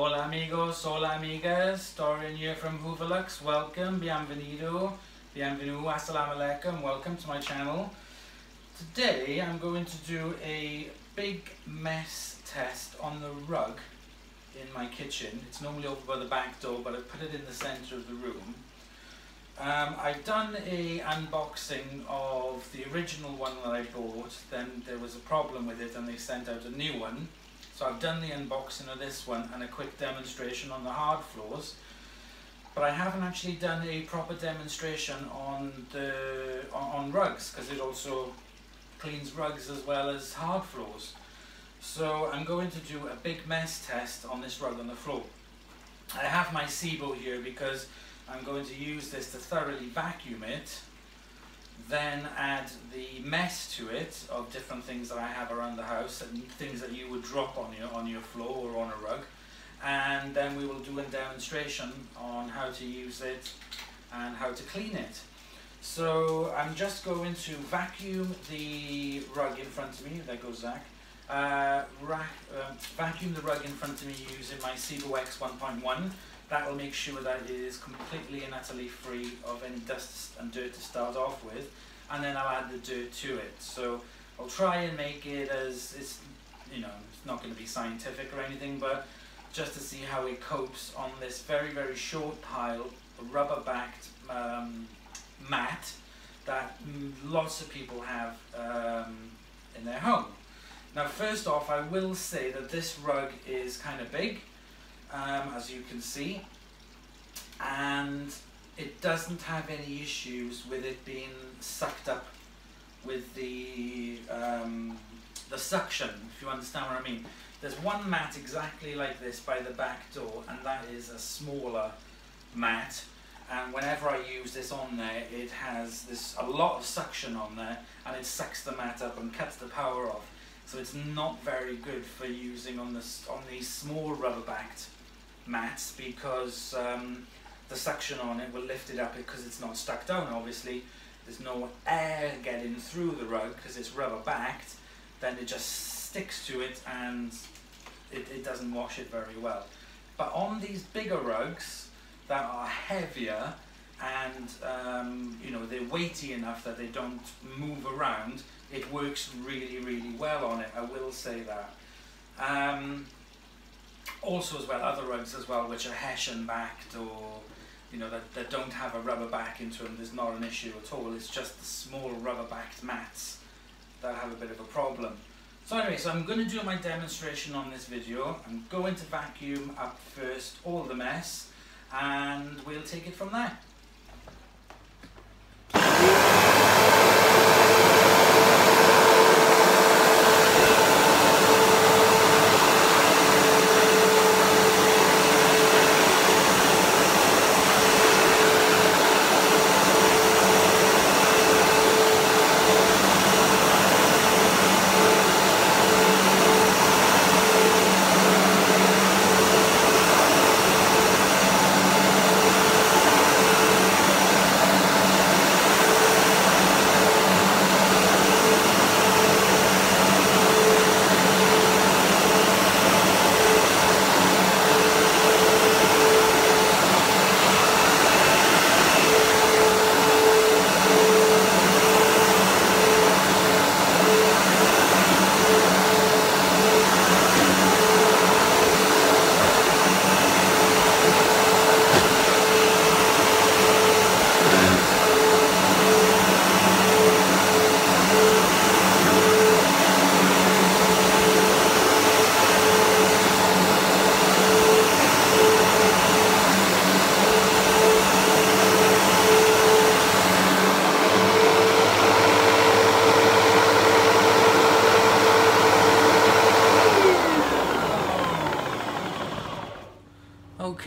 Hola amigos, hola amigas, Dorian here from Hooverlux. Welcome, bienvenido, bienvenue, assalamu alaikum, welcome to my channel. Today I'm going to do a big mess test on the rug in my kitchen. It's normally over by the back door, but I put it in the center of the room. Um, I've done a unboxing of the original one that I bought, then there was a problem with it and they sent out a new one. So I've done the unboxing of this one and a quick demonstration on the hard floors. But I haven't actually done a proper demonstration on the on, on rugs because it also cleans rugs as well as hard floors. So I'm going to do a big mess test on this rug on the floor. I have my Sebo here because I'm going to use this to thoroughly vacuum it, then add the mess to it of different things that I have around the house and things that you would drop on your, on your floor or on a rug. And then we will do a demonstration on how to use it and how to clean it. So I'm just going to vacuum the rug in front of me. There goes Zach. Uh, uh, vacuum the rug in front of me using my Sebo X 1.1 that will make sure that it is completely and utterly free of any dust and dirt to start off with and then I'll add the dirt to it. So I'll try and make it as it's you know it's not going to be scientific or anything but just to see how it copes on this very very short pile rubber backed um, mat that lots of people have um, in their home. Now first off I will say that this rug is kind of big um, as you can see. And it doesn't have any issues with it being sucked up with the um, the suction if you understand what I mean. There's one mat exactly like this by the back door and that is a smaller mat. And whenever I use this on there it has this a lot of suction on there and it sucks the mat up and cuts the power off. So it's not very good for using on this on these small rubber backed mats because um, the suction on it will lift it up because it's not stuck down obviously. There's no air getting through the rug because it's rubber backed. Then it just sticks to it and it, it doesn't wash it very well. But on these bigger rugs that are heavier and um, you know they're weighty enough that they don't move around it works really really well on it I will say that. Um, also as well other rugs as well which are hessian backed or you know that, that don't have a rubber back into them. There's not an issue at all. It's just the small rubber backed mats that have a bit of a problem. So anyway so I'm going to do my demonstration on this video. I'm going to vacuum up first all the mess and we'll take it from there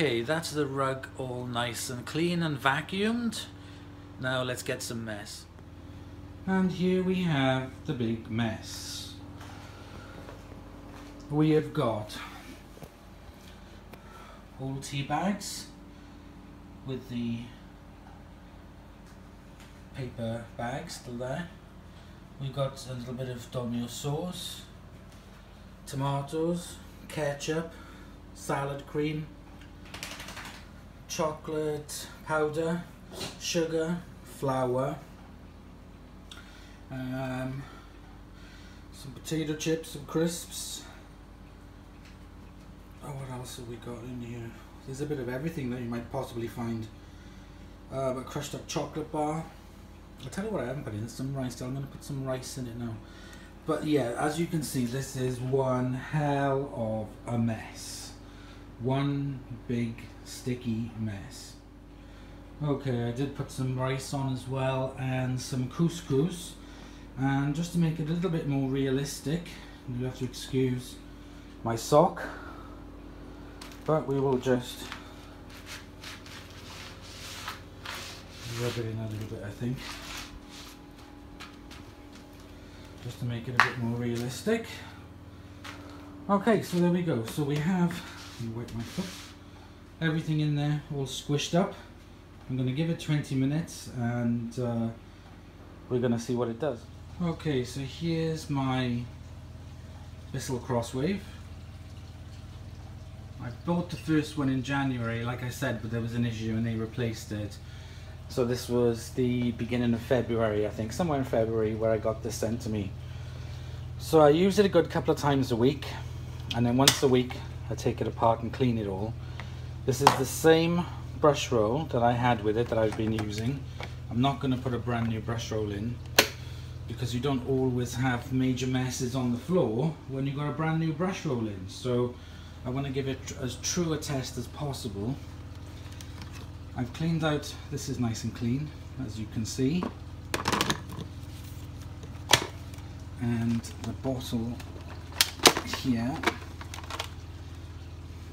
Okay, that's the rug all nice and clean and vacuumed. Now let's get some mess. And here we have the big mess. We have got old tea bags with the paper bag still there. We've got a little bit of Domino sauce, tomatoes, ketchup, salad cream, chocolate powder, sugar, flour, um, some potato chips, some crisps. Oh, what else have we got in here? There's a bit of everything that you might possibly find. Uh, a crushed up chocolate bar. I'll tell you what I haven't put in, some rice. I'm going to put some rice in it now. But yeah, as you can see, this is one hell of a mess. One big sticky mess. Okay, I did put some rice on as well and some couscous. And just to make it a little bit more realistic, you have to excuse my sock. But we will just rub it in a little bit, I think just to make it a bit more realistic. Okay, so there we go. So we have, wipe my foot, everything in there all squished up. I'm going to give it 20 minutes and uh, we're going to see what it does. Okay, so here's my Bissell Crosswave. I bought the first one in January, like I said, but there was an issue and they replaced it. So this was the beginning of February, I think, somewhere in February where I got this sent to me. So I use it a good couple of times a week, and then once a week I take it apart and clean it all. This is the same brush roll that I had with it that I've been using. I'm not going to put a brand new brush roll in because you don't always have major messes on the floor when you've got a brand new brush roll in. So I want to give it as true a test as possible I've cleaned out, this is nice and clean, as you can see. And the bottle here.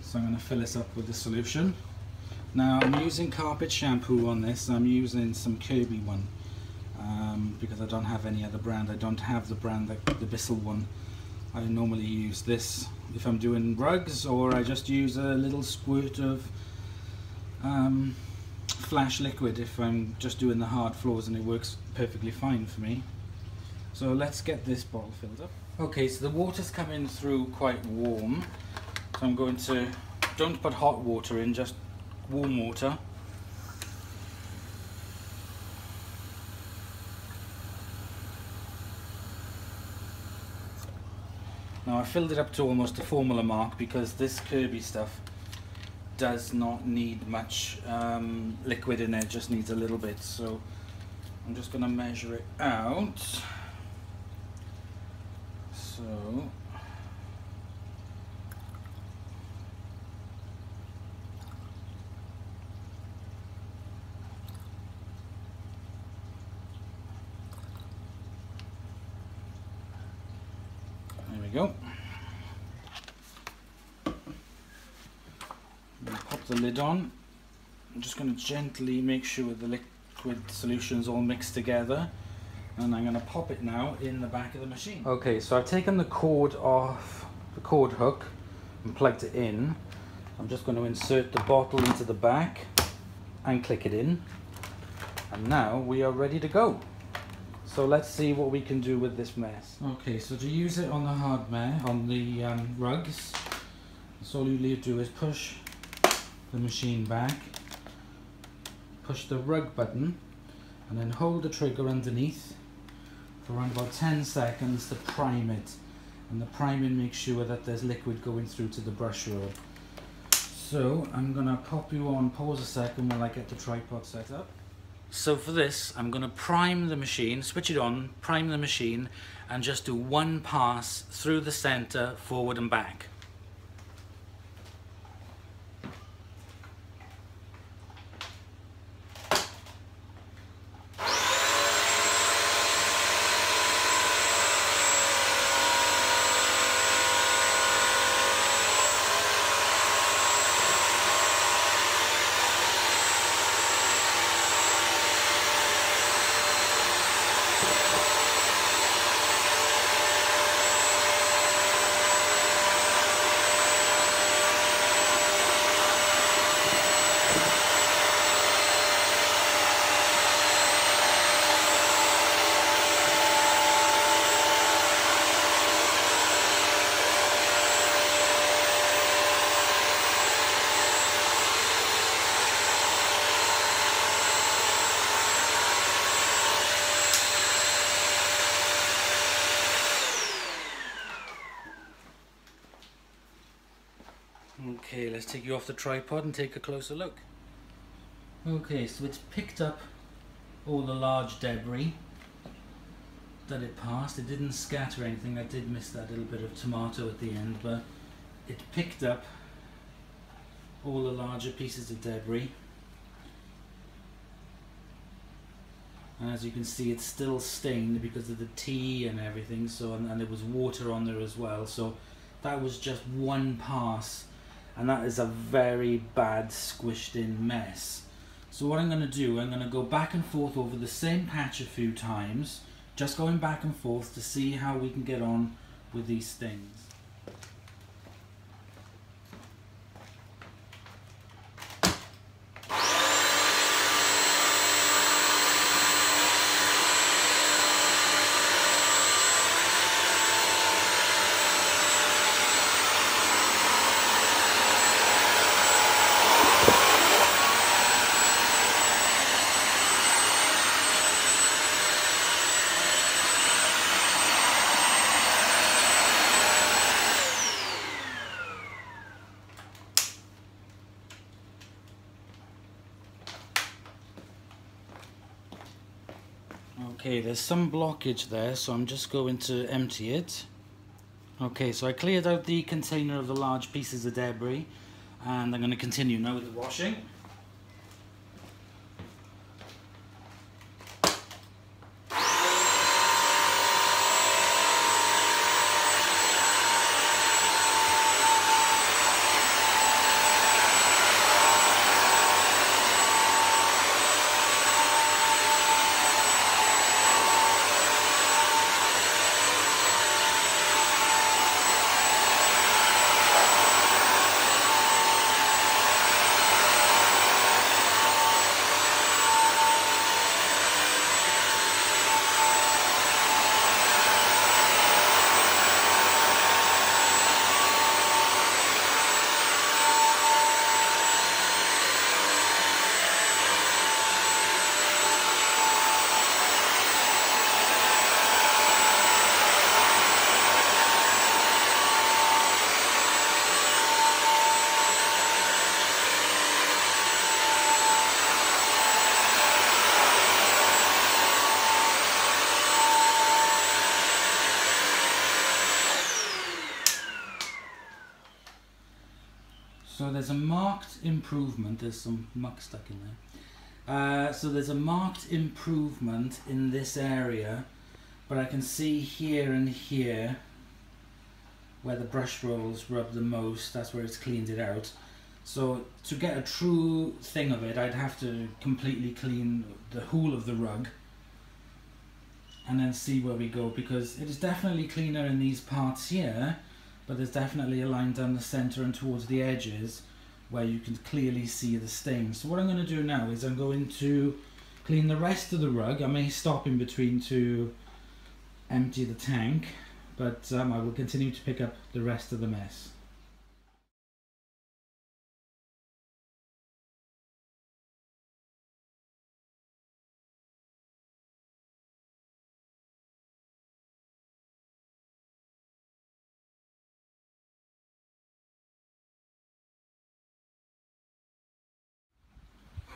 So I'm going to fill this up with the solution. Now I'm using carpet shampoo on this, I'm using some Kirby one. Um, because I don't have any other brand. I don't have the brand, that, the Bissell one. I normally use this if I'm doing rugs or I just use a little squirt of um, flash liquid if I'm just doing the hard floors and it works perfectly fine for me. So let's get this bottle filled up. Okay, so the water's coming through quite warm. So I'm going to, don't put hot water in, just warm water. Now I filled it up to almost a formula mark because this Kirby stuff does not need much um, liquid in it, just needs a little bit. So I'm just going to measure it out. So there we go. On. I'm just going to gently make sure the liquid solution is all mixed together and I'm going to pop it now in the back of the machine. Okay, so I've taken the cord off the cord hook and plugged it in. I'm just going to insert the bottle into the back and click it in. And now we are ready to go. So let's see what we can do with this mess. Okay, so to use it on the hardware, on the um, rugs, so all you need to do is push the machine back, push the rug button and then hold the trigger underneath for around about 10 seconds to prime it and the priming makes sure that there's liquid going through to the brush roll. So I'm going to pop you on pause a second while I get the tripod set up. So for this I'm going to prime the machine, switch it on, prime the machine and just do one pass through the center forward and back. Okay, let's take you off the tripod and take a closer look. Okay, so it's picked up all the large debris that it passed. It didn't scatter anything. I did miss that little bit of tomato at the end, but it picked up all the larger pieces of debris. And as you can see, it's still stained because of the tea and everything. So, and, and there was water on there as well. So that was just one pass. And that is a very bad squished in mess. So what I'm going to do, I'm going to go back and forth over the same patch a few times. Just going back and forth to see how we can get on with these things. Okay, there's some blockage there, so I'm just going to empty it. Okay, so I cleared out the container of the large pieces of debris, and I'm going to continue now with the washing. So there's a marked improvement. There's some muck stuck in there. Uh, so there's a marked improvement in this area, but I can see here and here where the brush rolls rub the most. That's where it's cleaned it out. So to get a true thing of it, I'd have to completely clean the whole of the rug and then see where we go because it is definitely cleaner in these parts here but there's definitely a line down the center and towards the edges where you can clearly see the stains. So what I'm going to do now is I'm going to clean the rest of the rug. I may stop in between to empty the tank, but um, I will continue to pick up the rest of the mess.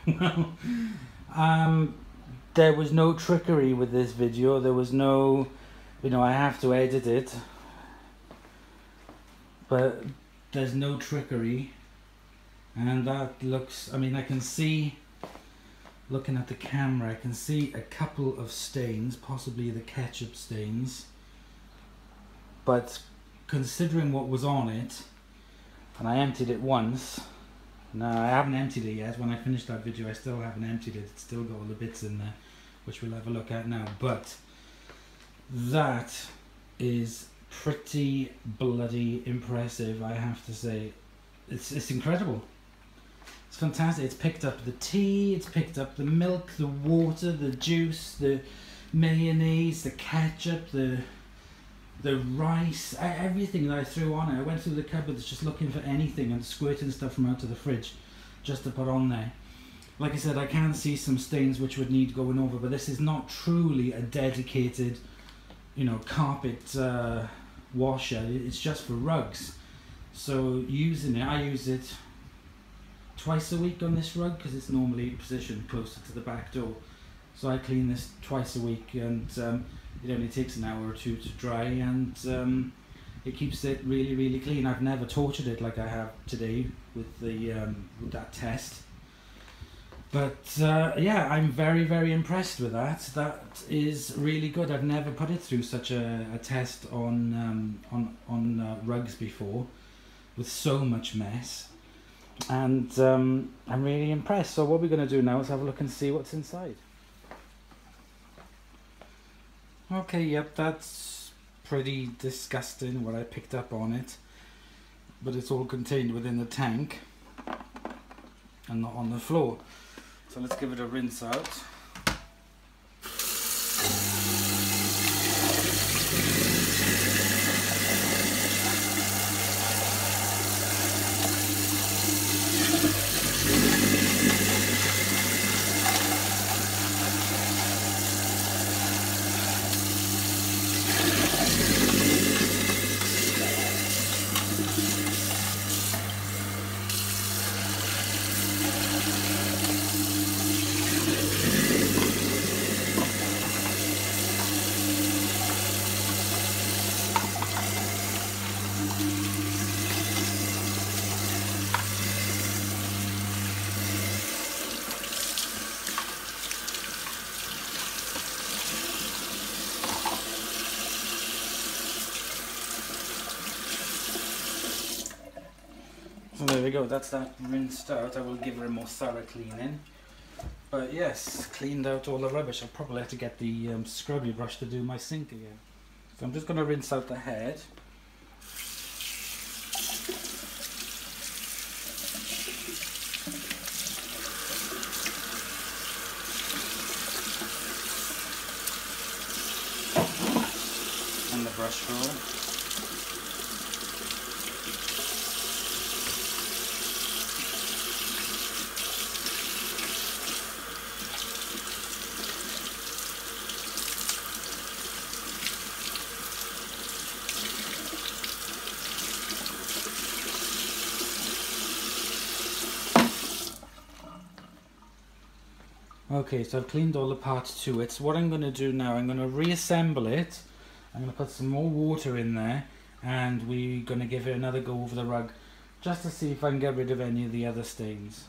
Well, um, there was no trickery with this video. There was no, you know, I have to edit it. But there's no trickery. And that looks, I mean, I can see, looking at the camera, I can see a couple of stains, possibly the ketchup stains. But considering what was on it, and I emptied it once, no, I haven't emptied it yet. When I finish that video, I still haven't emptied it. It's still got all the bits in there, which we'll have a look at now. But that is pretty bloody impressive, I have to say. It's, it's incredible. It's fantastic. It's picked up the tea, it's picked up the milk, the water, the juice, the mayonnaise, the ketchup, the the rice, everything that I threw on it. I went through the cupboards just looking for anything and squirting stuff from out of the fridge just to put on there. Like I said, I can see some stains which would need going over, but this is not truly a dedicated, you know, carpet uh, washer. It's just for rugs. So using it, I use it twice a week on this rug because it's normally positioned closer to the back door. So I clean this twice a week and um, it only takes an hour or two to dry and um, it keeps it really really clean. I've never tortured it like I have today with the um, with that test. But uh, yeah, I'm very very impressed with that. That is really good. I've never put it through such a, a test on um, on on uh, rugs before, with so much mess, and um, I'm really impressed. So what we're going to do now is have a look and see what's inside. Okay, yep, that's pretty disgusting what I picked up on it. But it's all contained within the tank and not on the floor. So let's give it a rinse out. Go, that's that rinsed out. I will give her a more thorough cleaning. But yes, cleaned out all the rubbish. I'll probably have to get the um, scrubby brush to do my sink again. So I'm just going to rinse out the head. And the brush roll. Okay, so I've cleaned all the parts to it. So what I'm going to do now, I'm going to reassemble it. I'm going to put some more water in there and we're going to give it another go over the rug just to see if I can get rid of any of the other stains.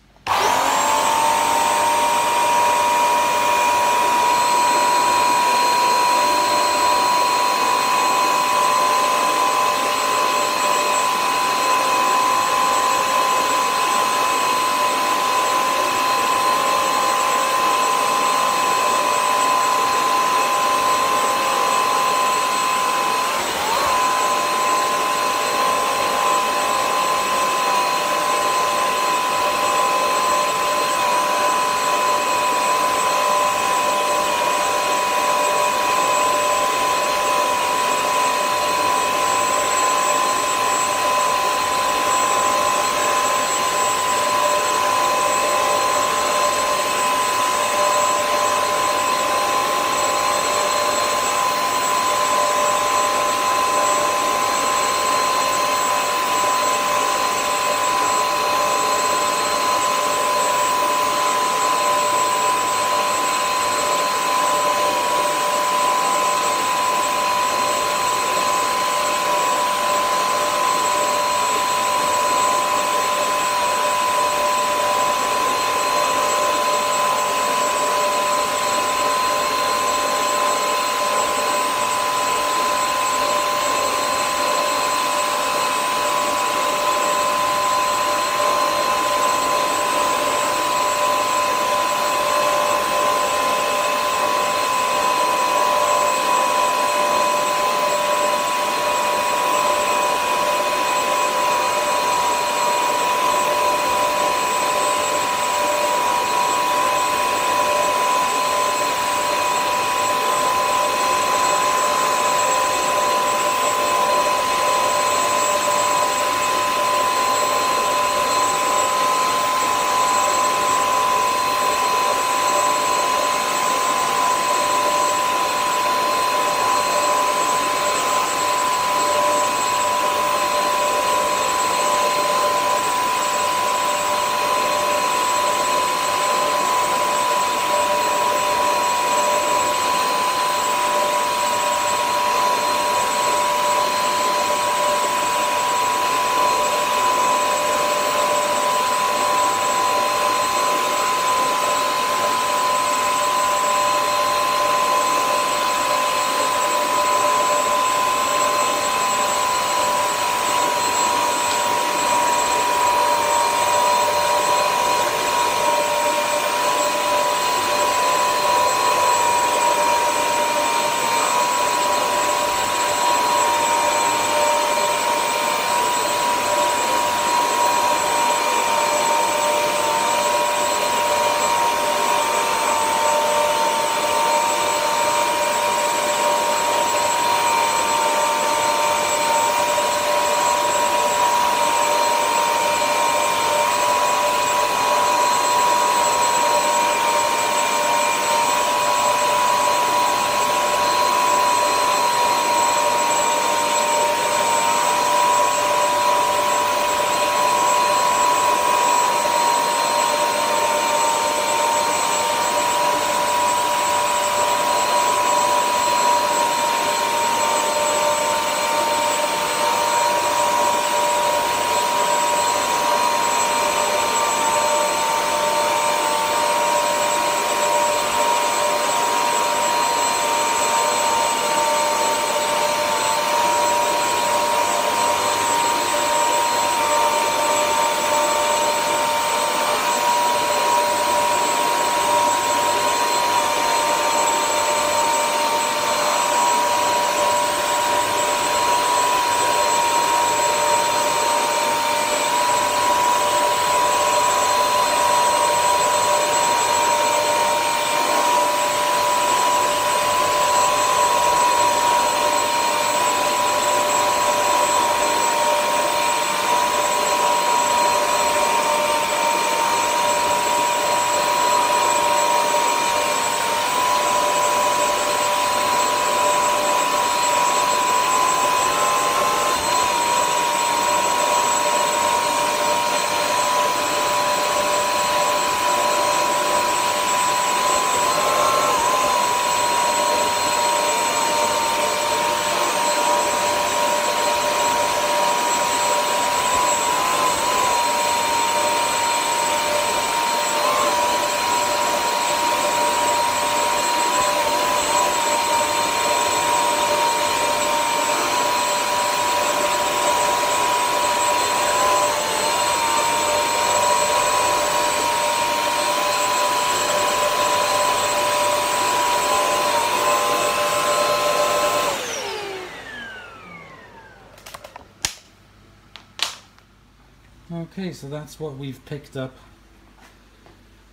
Okay, so that's what we've picked up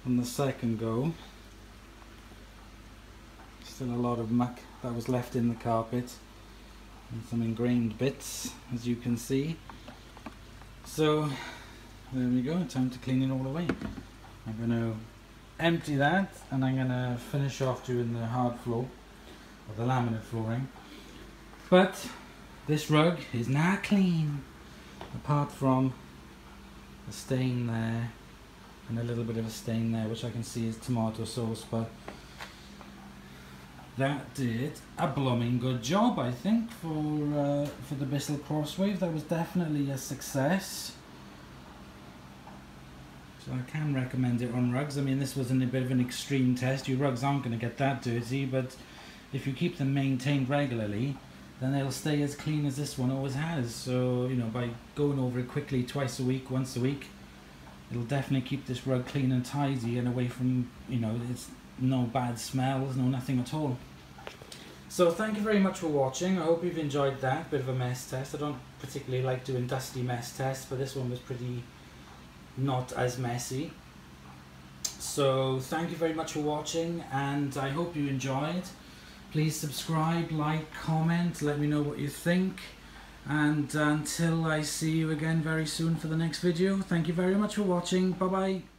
on the second go. Still a lot of muck that was left in the carpet and some ingrained bits as you can see. So there we go, time to clean it all away. I'm going to empty that and I'm going to finish off doing the hard floor or the laminate flooring. But this rug is not clean apart from a stain there and a little bit of a stain there which I can see is tomato sauce but that did a blooming good job I think for uh, for the Bissell Crosswave. That was definitely a success. So I can recommend it on rugs. I mean this was a bit of an extreme test. Your rugs aren't going to get that dirty but if you keep them maintained regularly then they'll stay as clean as this one always has. So you know by going over it quickly twice a week once a week it'll definitely keep this rug clean and tidy and away from you know it's no bad smells no nothing at all. So thank you very much for watching. I hope you've enjoyed that bit of a mess test. I don't particularly like doing dusty mess tests but this one was pretty not as messy. So thank you very much for watching and I hope you enjoyed please subscribe like comment let me know what you think. And until I see you again very soon for the next video thank you very much for watching. Bye bye